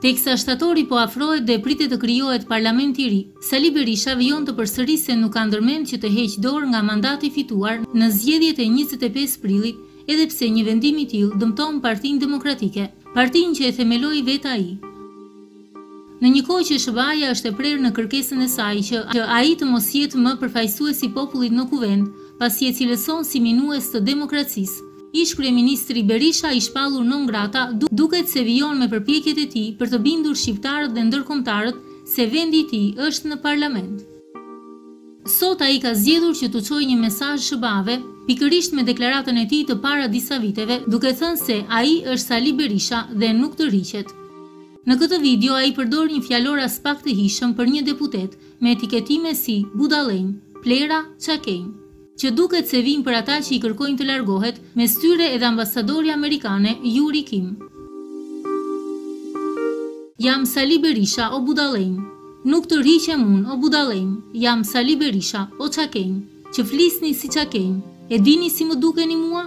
Teksa shtatori po afrohet dhe pritet të krijohet parlamenti i ri, Sali Berisha vijon të përsërisë se nuk ka ndërmend që të heqë dorë nga mandati i fituar në zgjedhjet e njëzet e pesë prillit, edhe pse një vendim i tillë dëmton Partinë Demokratike, partinë që e themeloi vetë ai. Në një kohë që SHBA-ja është e prerë në kërkesën e saj që ai të mos jetë më përfaqësues i popullit në Kuvend, pasi e cilëson si minues të demokracisë, ish-kryeministri Berisha i shpallur non grata duket se vijon me përpjekjet e tij për të bindur shqiptarët dhe ndërkombëtarët se vendi i tij është në Parlament. Sot ai ka zgjedhur që t'u çojë një mesazh SHBA-ve, pikërisht me deklaratën e tij të para disa viteve, duke thënë se ai është Sali Berisha dhe nuk tërhiqet. Në këtë video ai përdor një fjalor aspak të hijshëm për një deputet, me etiketime si budallenj, plera, çakenj. Që duket se vijnë për ata që i kërkojnë të largohet, mes tyre edhe ambasadorja amerikane, Yuri Kim. Jam Sali Berisha, o budallenj! Nuk tërhiqem unë, o budallenj! Jam Sali Berisha, o çakenj! Që flisni si çakenj! E dini si më dukeni mua?